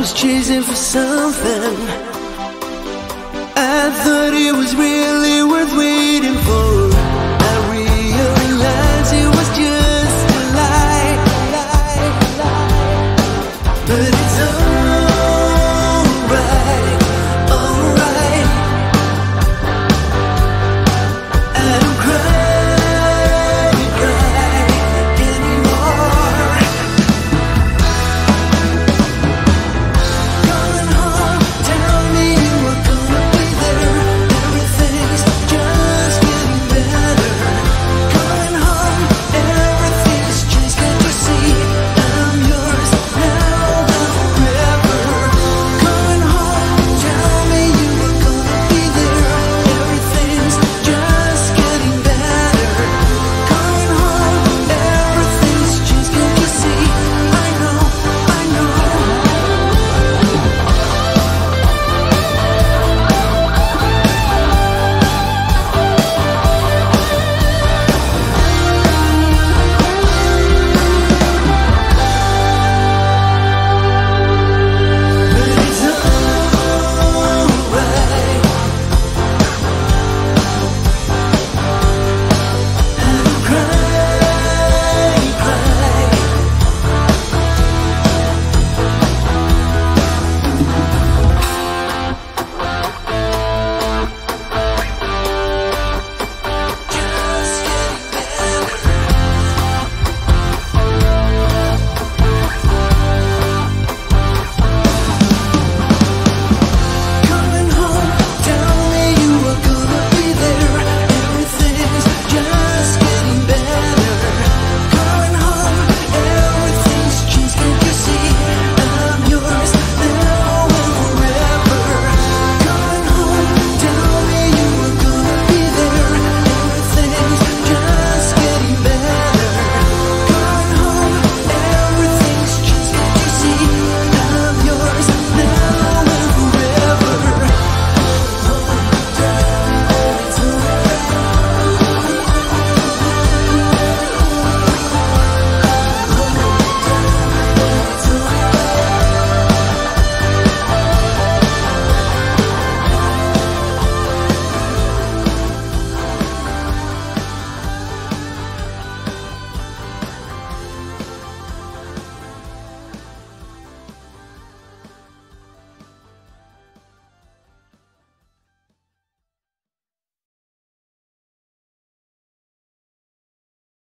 was chasing for something. I thought it was really worth waiting for.